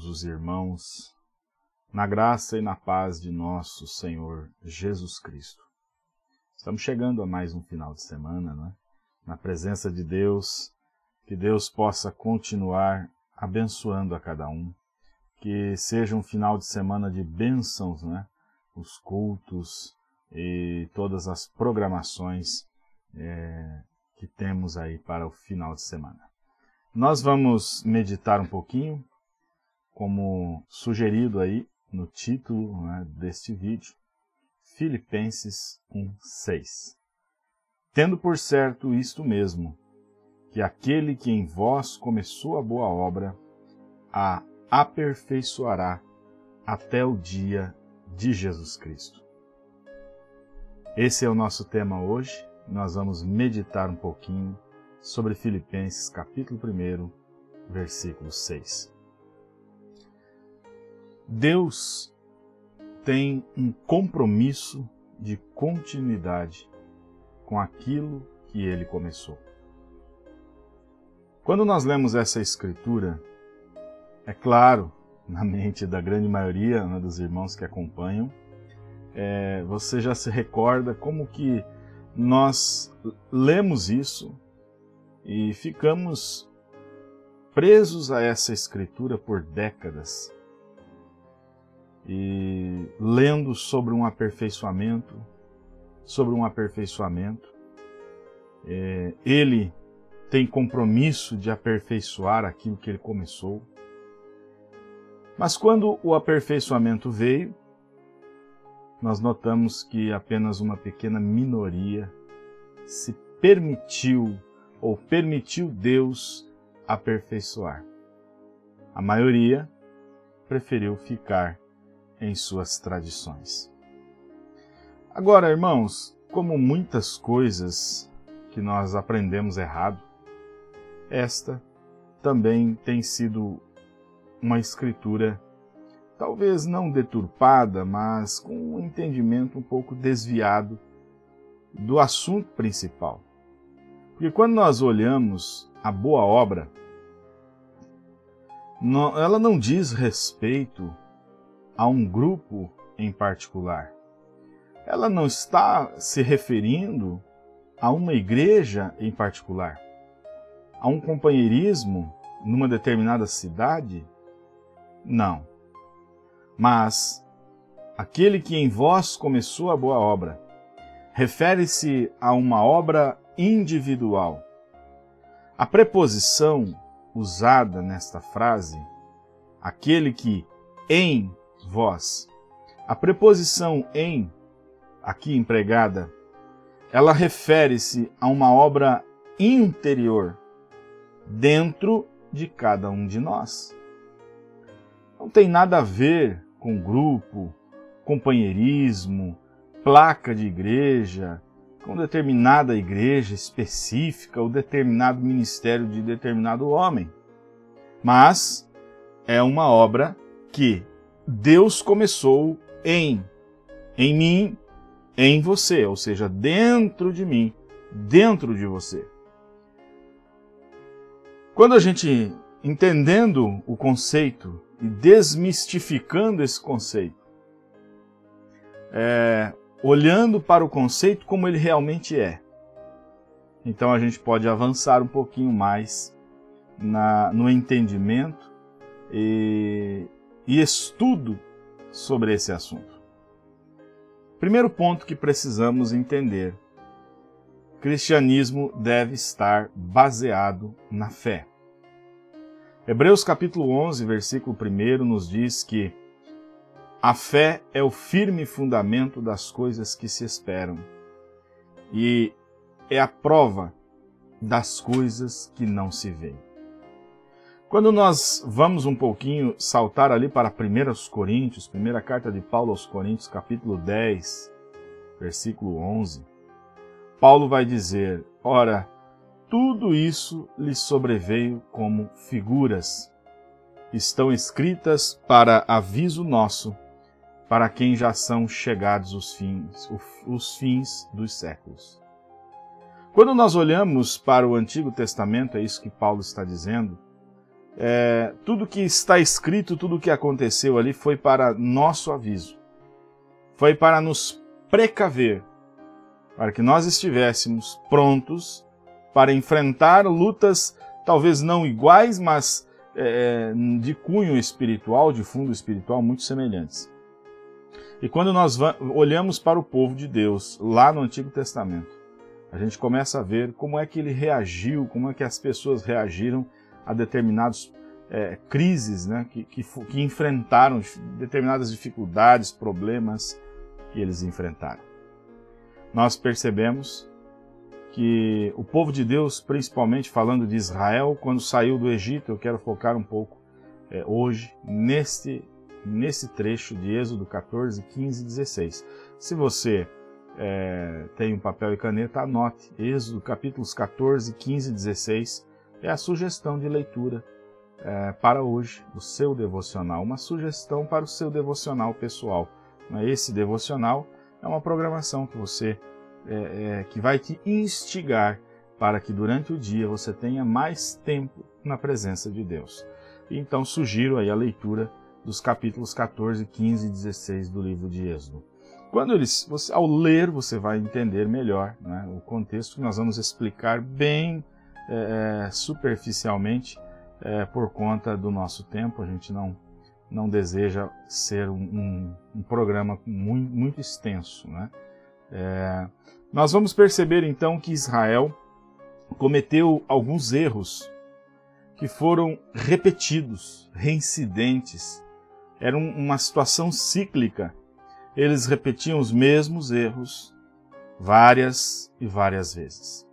todos os irmãos, na graça e na paz de nosso Senhor Jesus Cristo. Estamos chegando a mais um final de semana, né? na presença de Deus, que Deus possa continuar abençoando a cada um, que seja um final de semana de bênçãos, né? os cultos e todas as programações é, que temos aí para o final de semana. Nós vamos meditar um pouquinho, como sugerido aí no título né, deste vídeo, Filipenses 1,6. Tendo por certo isto mesmo, que aquele que em vós começou a boa obra, a aperfeiçoará até o dia de Jesus Cristo. Esse é o nosso tema hoje. Nós vamos meditar um pouquinho sobre Filipenses capítulo 1, versículo 6. Deus tem um compromisso de continuidade com aquilo que ele começou. Quando nós lemos essa escritura, é claro, na mente da grande maioria né, dos irmãos que acompanham, é, você já se recorda como que nós lemos isso e ficamos presos a essa escritura por décadas e lendo sobre um aperfeiçoamento, sobre um aperfeiçoamento. É, ele tem compromisso de aperfeiçoar aquilo que ele começou. Mas quando o aperfeiçoamento veio, nós notamos que apenas uma pequena minoria se permitiu ou permitiu Deus aperfeiçoar. A maioria preferiu ficar em suas tradições. Agora, irmãos, como muitas coisas que nós aprendemos errado, esta também tem sido uma escritura talvez não deturpada, mas com um entendimento um pouco desviado do assunto principal. Porque quando nós olhamos a boa obra, ela não diz respeito a um grupo em particular. Ela não está se referindo a uma igreja em particular, a um companheirismo numa determinada cidade. Não. Mas aquele que em vós começou a boa obra refere-se a uma obra individual. A preposição usada nesta frase, aquele que em vós, a preposição em, aqui empregada, ela refere-se a uma obra interior dentro de cada um de nós. Não tem nada a ver com grupo, companheirismo, placa de igreja, com determinada igreja específica ou determinado ministério de determinado homem. Mas é uma obra que Deus começou em, em mim, em você, ou seja, dentro de mim, dentro de você. Quando a gente entendendo o conceito e desmistificando esse conceito, é, olhando para o conceito como ele realmente é. Então a gente pode avançar um pouquinho mais na, no entendimento e, e estudo sobre esse assunto. Primeiro ponto que precisamos entender: cristianismo deve estar baseado na fé. Hebreus capítulo 11, versículo 1 nos diz que a fé é o firme fundamento das coisas que se esperam e é a prova das coisas que não se veem. Quando nós vamos um pouquinho saltar ali para 1 Coríntios, primeira carta de Paulo aos Coríntios, capítulo 10, versículo 11, Paulo vai dizer: Ora, tudo isso lhe sobreveio como figuras. Estão escritas para aviso nosso, para quem já são chegados os fins, os fins dos séculos. Quando nós olhamos para o Antigo Testamento, é isso que Paulo está dizendo, é, tudo que está escrito, tudo que aconteceu ali foi para nosso aviso. Foi para nos precaver, para que nós estivéssemos prontos para enfrentar lutas talvez não iguais, mas é, de cunho espiritual, de fundo espiritual muito semelhantes. E quando nós olhamos para o povo de Deus lá no Antigo Testamento, a gente começa a ver como é que ele reagiu, como é que as pessoas reagiram a determinadas é, crises né, que, que, que enfrentaram, determinadas dificuldades, problemas que eles enfrentaram. Nós percebemos que o povo de Deus, principalmente falando de Israel, quando saiu do Egito, eu quero focar um pouco é, hoje neste, nesse trecho de Êxodo 14, 15 e 16. Se você é, tem um papel e caneta, anote. Êxodo capítulos 14, 15 e 16 é a sugestão de leitura é, para hoje, do seu devocional. Uma sugestão para o seu devocional pessoal. Esse devocional é uma programação que você é, é, que vai te instigar para que durante o dia você tenha mais tempo na presença de Deus. Então sugiro aí a leitura dos capítulos 14, 15 e 16 do livro de Êxodo. Quando eles, você, ao ler, você vai entender melhor né, o contexto que nós vamos explicar bem é, é superficialmente é, por conta do nosso tempo. A gente não, não deseja ser um, um, um programa muito, muito extenso. Né? É, nós vamos perceber então que Israel cometeu alguns erros que foram repetidos, reincidentes. Era uma situação cíclica. Eles repetiam os mesmos erros várias e várias vezes.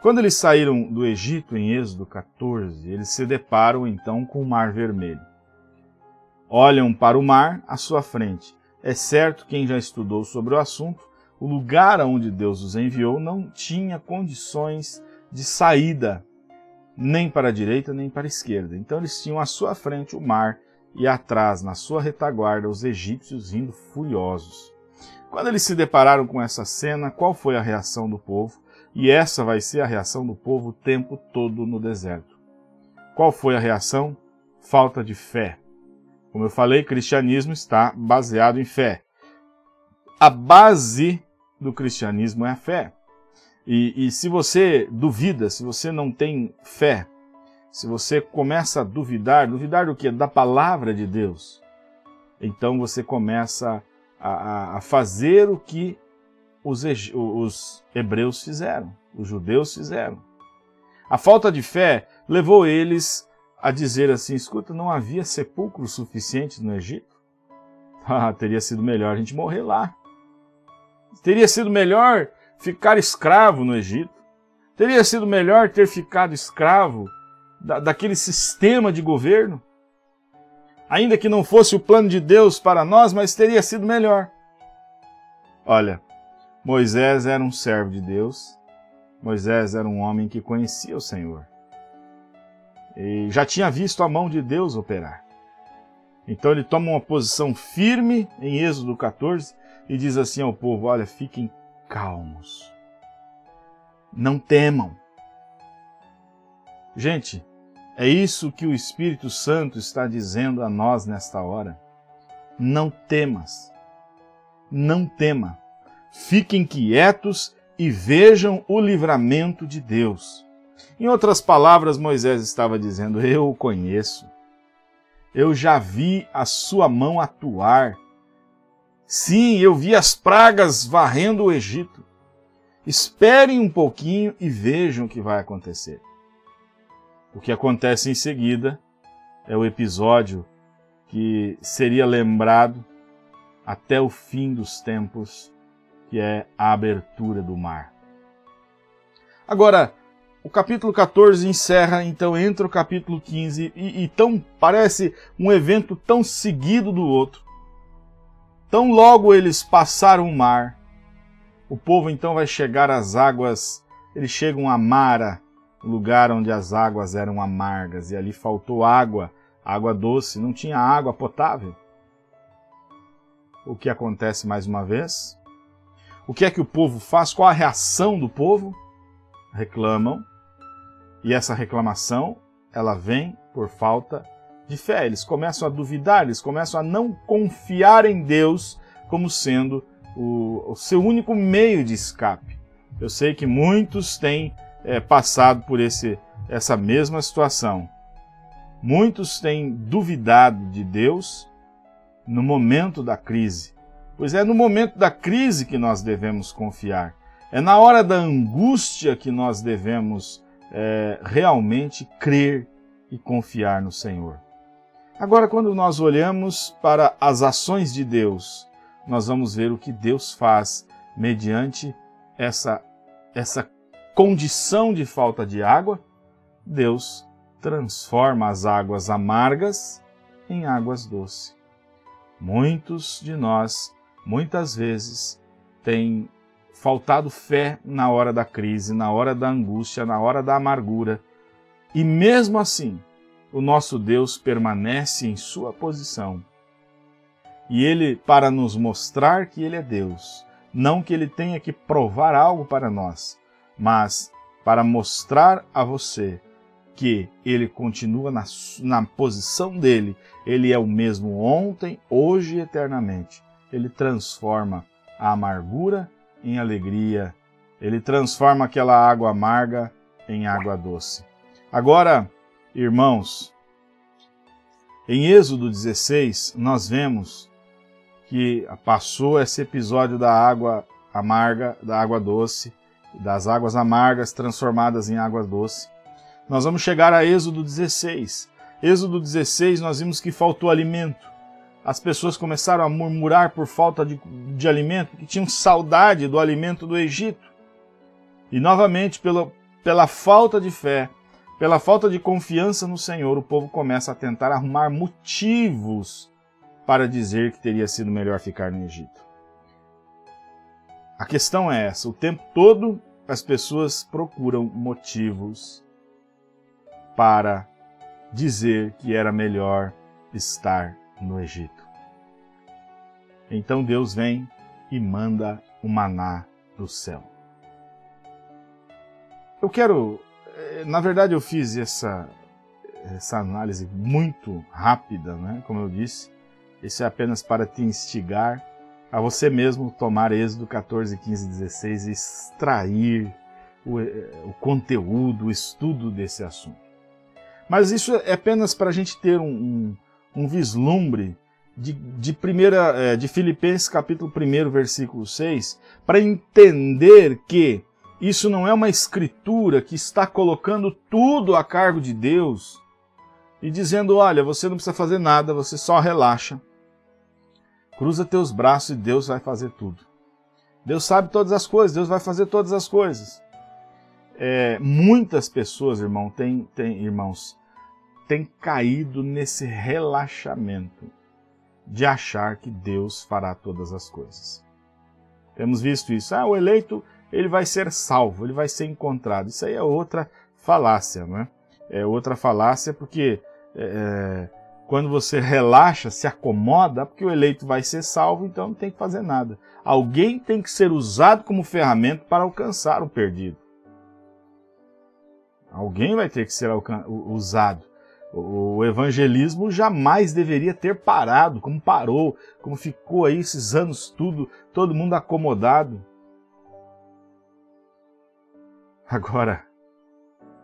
Quando eles saíram do Egito, em Êxodo 14, eles se deparam então com o Mar Vermelho. Olham para o mar à sua frente. É certo, quem já estudou sobre o assunto, o lugar aonde Deus os enviou não tinha condições de saída, nem para a direita nem para a esquerda. Então eles tinham à sua frente o mar e atrás, na sua retaguarda, os egípcios indo furiosos. Quando eles se depararam com essa cena, qual foi a reação do povo? E essa vai ser a reação do povo o tempo todo no deserto. Qual foi a reação? Falta de fé. Como eu falei, cristianismo está baseado em fé. A base do cristianismo é a fé. E, e se você duvida, se você não tem fé, se você começa a duvidar, duvidar do que? Da palavra de Deus, então você começa a, a fazer o que os, os hebreus fizeram, os judeus fizeram. A falta de fé levou eles a dizer assim: escuta, não havia sepulcros suficientes no Egito? Ah, teria sido melhor a gente morrer lá. Teria sido melhor ficar escravo no Egito. Teria sido melhor ter ficado escravo da, daquele sistema de governo. Ainda que não fosse o plano de Deus para nós, mas teria sido melhor. Olha, Moisés era um servo de Deus. Moisés era um homem que conhecia o Senhor. E já tinha visto a mão de Deus operar. Então ele toma uma posição firme em Êxodo 14 e diz assim ao povo: Olha, fiquem calmos, não temam. Gente, é isso que o Espírito Santo está dizendo a nós nesta hora. Não temas, não tema. Fiquem quietos e vejam o livramento de Deus. Em outras palavras, Moisés estava dizendo: Eu o conheço. Eu já vi a sua mão atuar Sim, eu vi as pragas varrendo o Egito. Esperem um pouquinho e vejam o que vai acontecer. O que acontece em seguida é o episódio que seria lembrado até o fim dos tempos, que é a abertura do mar. Agora, o capítulo 14 encerra, então entra o capítulo 15 e, e tão parece um evento tão seguido do outro Tão logo eles passaram o mar, o povo então vai chegar às águas, eles chegam a Mara, lugar onde as águas eram amargas, e ali faltou água, água doce, não tinha água potável. O que acontece mais uma vez? O que é que o povo faz? Qual a reação do povo? Reclamam, e essa reclamação, ela vem por falta de fé. Eles começam a duvidar, eles começam a não confiar em Deus como sendo o, o seu único meio de escape. Eu sei que muitos têm é, passado por esse, essa mesma situação. Muitos têm duvidado de Deus no momento da crise. Pois é no momento da crise que nós devemos confiar. É na hora da angústia que nós devemos é, realmente crer e confiar no Senhor. Agora, quando nós olhamos para as ações de Deus, nós vamos ver o que Deus faz mediante essa, essa condição de falta de água. Deus transforma as águas amargas em águas doces. Muitos de nós, muitas vezes, têm faltado fé na hora da crise, na hora da angústia, na hora da amargura. E mesmo assim, o nosso Deus permanece em sua posição. E ele, para nos mostrar que ele é Deus, não que ele tenha que provar algo para nós, mas para mostrar a você que ele continua na, na posição dele, ele é o mesmo ontem, hoje e eternamente. Ele transforma a amargura em alegria, ele transforma aquela água amarga em água doce. Agora, irmãos, em Êxodo 16, nós vemos que passou esse episódio da água amarga, da água doce, das águas amargas transformadas em água doce. Nós vamos chegar a Êxodo 16. Êxodo 16, nós vimos que faltou alimento as pessoas começaram a murmurar por falta de, de alimento, que tinham saudade do alimento do Egito. E novamente, pela, pela falta de fé, pela falta de confiança no Senhor, o povo começa a tentar arrumar motivos para dizer que teria sido melhor ficar no Egito. A questão é essa: o tempo todo as pessoas procuram motivos para dizer que era melhor estar no Egito. Então Deus vem e manda o maná do céu. Eu quero, eh, na verdade, eu fiz essa, essa análise muito rápida, né? como eu disse. Isso é apenas para te instigar a você mesmo tomar Êxodo 14, 15 16 e extrair o, eh, o conteúdo, o estudo desse assunto. Mas isso é apenas para a gente ter um, um um vislumbre de, de, primeira, é, de Filipenses capítulo 1, versículo 6, para entender que isso não é uma escritura que está colocando tudo a cargo de Deus e dizendo, olha, você não precisa fazer nada, você só relaxa. Cruza teus braços e Deus vai fazer tudo. Deus sabe todas as coisas, Deus vai fazer todas as coisas. É, muitas pessoas, irmão, tem, tem, irmãos, tem caído nesse relaxamento de achar que Deus fará todas as coisas. Temos visto isso. Ah, o eleito ele vai ser salvo, ele vai ser encontrado. Isso aí é outra falácia, né? É outra falácia porque é, é quando você relaxa, se acomoda, porque o eleito vai ser salvo, então não tem que fazer nada. Alguém tem que ser usado como ferramenta para alcançar o perdido. Alguém vai ter que ser usado. O evangelismo jamais deveria ter parado, como parou, como ficou aí esses anos tudo, todo mundo acomodado. Agora,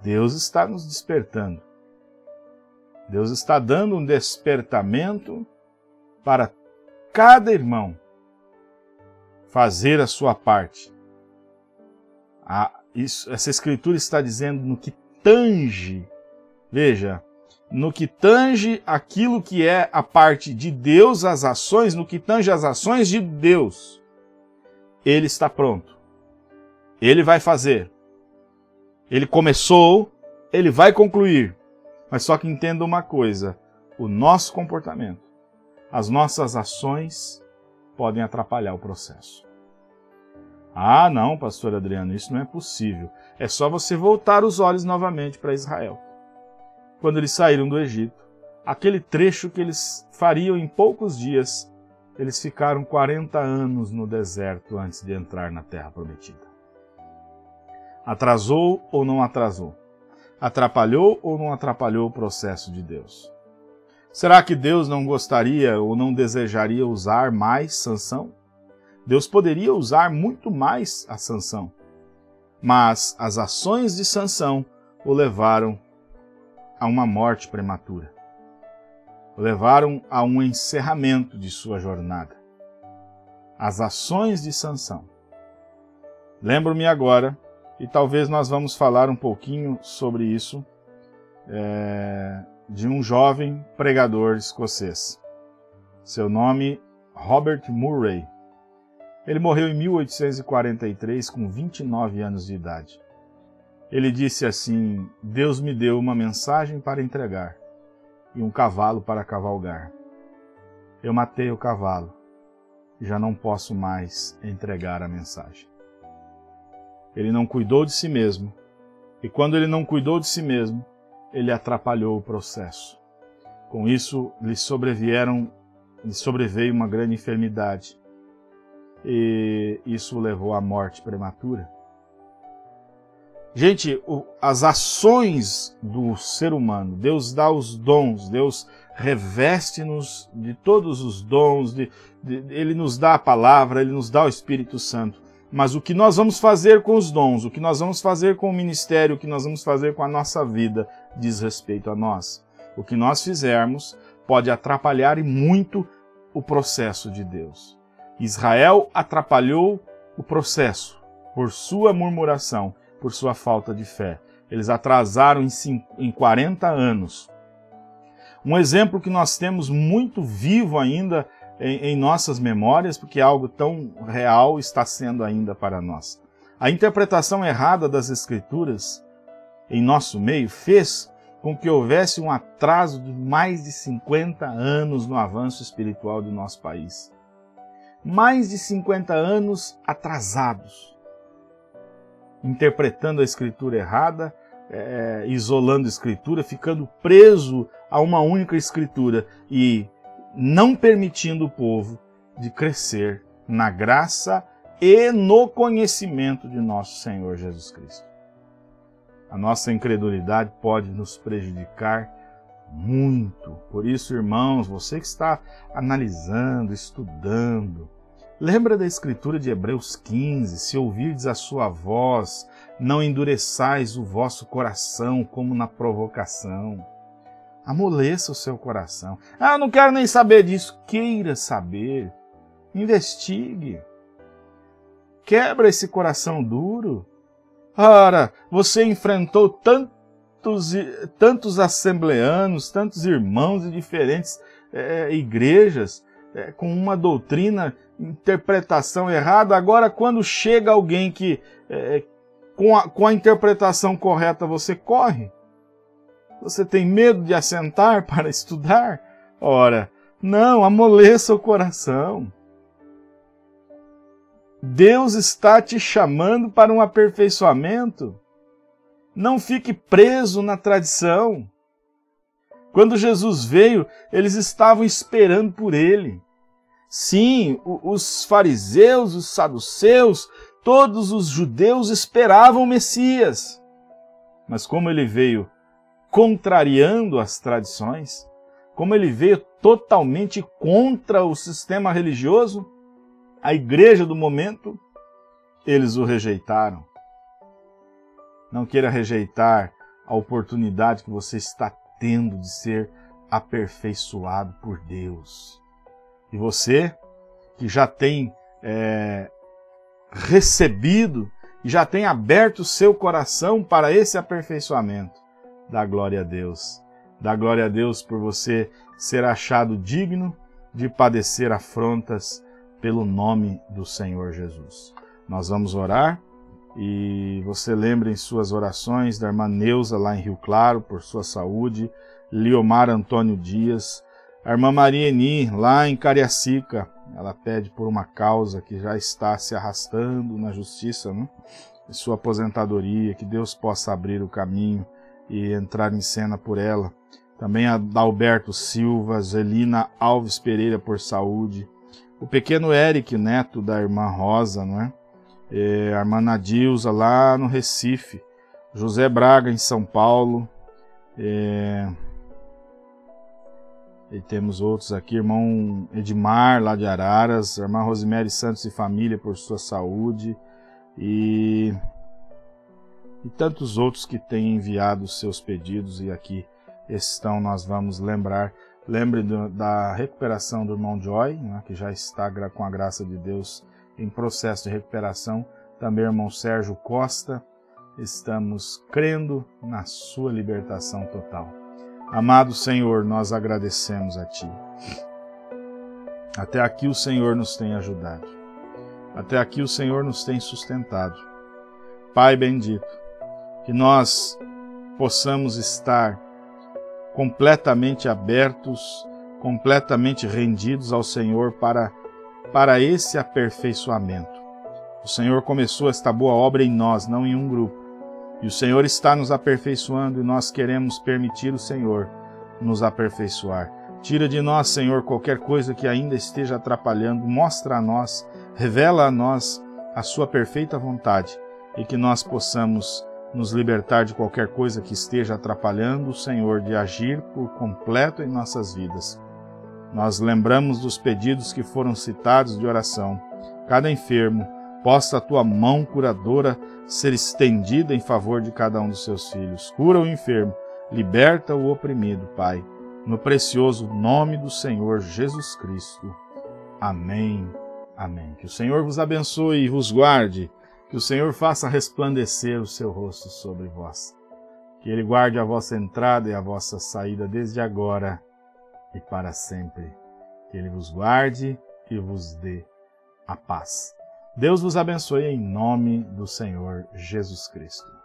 Deus está nos despertando. Deus está dando um despertamento para cada irmão fazer a sua parte. isso, essa escritura está dizendo no que tange, veja, no que tange aquilo que é a parte de Deus, as ações, no que tange as ações de Deus, ele está pronto. Ele vai fazer. Ele começou, ele vai concluir. Mas só que entenda uma coisa: o nosso comportamento, as nossas ações podem atrapalhar o processo. Ah, não, pastor Adriano, isso não é possível. É só você voltar os olhos novamente para Israel quando eles saíram do Egito. Aquele trecho que eles fariam em poucos dias, eles ficaram 40 anos no deserto antes de entrar na terra prometida. Atrasou ou não atrasou? atrapalhou ou não atrapalhou o processo de Deus? Será que Deus não gostaria ou não desejaria usar mais Sansão? Deus poderia usar muito mais a Sansão, mas as ações de Sansão o levaram a uma morte prematura. O levaram a um encerramento de sua jornada. As ações de Sansão. Lembro-me agora, e talvez nós vamos falar um pouquinho sobre isso, é, de um jovem pregador escocês. Seu nome, Robert Murray. Ele morreu em 1843 com 29 anos de idade. Ele disse assim: Deus me deu uma mensagem para entregar e um cavalo para cavalgar. Eu matei o cavalo já não posso mais entregar a mensagem. Ele não cuidou de si mesmo, e quando ele não cuidou de si mesmo, ele atrapalhou o processo. Com isso, lhe sobrevieram, lhe sobreveio uma grande enfermidade, e isso o levou à morte prematura. Gente, as ações do ser humano, Deus dá os dons, Deus reveste-nos de todos os dons, de, de, Ele nos dá a palavra, Ele nos dá o Espírito Santo. Mas o que nós vamos fazer com os dons, o que nós vamos fazer com o ministério, o que nós vamos fazer com a nossa vida, diz respeito a nós. O que nós fizermos pode atrapalhar e muito o processo de Deus. Israel atrapalhou o processo por sua murmuração por sua falta de fé. Eles atrasaram em, em 40 anos. Um exemplo que nós temos muito vivo ainda em, em nossas memórias, porque algo tão real está sendo ainda para nós. A interpretação errada das Escrituras em nosso meio fez com que houvesse um atraso de mais de 50 anos no avanço espiritual do nosso país. Mais de 50 anos atrasados interpretando a escritura errada, é, isolando a escritura, ficando preso a uma única escritura e não permitindo o povo de crescer na graça e no conhecimento de nosso Senhor Jesus Cristo. A nossa incredulidade pode nos prejudicar muito. Por isso, irmãos, você que está analisando, estudando, Lembra da escritura de Hebreus 15: Se ouvirdes a sua voz, não endureçais o vosso coração como na provocação. Amoleça o seu coração. Ah, eu não quero nem saber disso. Queira saber. Investigue. Quebra esse coração duro. Ora, você enfrentou tantos, tantos assembleanos, tantos irmãos de diferentes é, igrejas é, com uma doutrina, interpretação errada. Agora, quando chega alguém que é, com, a, com a interpretação correta você corre, você tem medo de assentar para estudar? Ora, não, amoleça o coração. Deus está te chamando para um aperfeiçoamento. Não fique preso na tradição. Quando Jesus veio, eles estavam esperando por ele. Sim, os fariseus, os saduceus, todos os judeus esperavam o Messias. Mas como ele veio contrariando as tradições, como ele veio totalmente contra o sistema religioso, a igreja do momento, eles o rejeitaram. Não queira rejeitar a oportunidade que você está tendo de ser aperfeiçoado por Deus. E você que já tem é, recebido e já tem aberto o seu coração para esse aperfeiçoamento, dá glória a Deus. Dá glória a Deus por você ser achado digno de padecer afrontas pelo nome do Senhor Jesus. Nós vamos orar e você lembra em suas orações da irmã Neuza lá em Rio Claro por sua saúde, Liomar Antônio Dias, a irmã Maria Eni lá em Cariacica, ela pede por uma causa que já está se arrastando na justiça, né? sua aposentadoria, que Deus possa abrir o caminho e entrar em cena por ela. Também a Dalberto Silva, Zelina Alves Pereira por saúde, o pequeno Eric, neto da irmã Rosa, não é? é, a irmã Nadilza lá no Recife, José Braga, em São Paulo. É... E temos outros aqui, irmão Edmar, lá de Araras, irmã Rosemary Santos e família por sua saúde, e, e tantos outros que têm enviado seus pedidos, e aqui estão, nós vamos lembrar. Lembre do, da recuperação do irmão Joy, né, que já está com a graça de Deus em processo de recuperação. Também irmão Sérgio Costa, estamos crendo na sua libertação total. Amado Senhor, nós agradecemos a Ti. Até aqui o Senhor nos tem ajudado. Até aqui o Senhor nos tem sustentado. Pai bendito, que nós possamos estar completamente abertos, completamente rendidos ao Senhor para, para esse aperfeiçoamento. O Senhor começou esta boa obra em nós, não em um grupo. E o Senhor está nos aperfeiçoando e nós queremos permitir o Senhor nos aperfeiçoar. Tira de nós, Senhor, qualquer coisa que ainda esteja atrapalhando, mostra a nós, revela a nós a Sua perfeita vontade e que nós possamos nos libertar de qualquer coisa que esteja atrapalhando o Senhor de agir por completo em nossas vidas. Nós lembramos dos pedidos que foram citados de oração. Cada enfermo, possa a tua mão curadora ser estendida em favor de cada um dos seus filhos. Cura o enfermo, liberta o oprimido, Pai, no precioso nome do Senhor Jesus Cristo. Amém. Amém. Que o Senhor vos abençoe e vos guarde, que o Senhor faça resplandecer o seu rosto sobre vós. Que ele guarde a vossa entrada e a vossa saída desde agora e para sempre. Que ele vos guarde e vos dê a paz. Deus vos abençoe em nome do Senhor Jesus Cristo.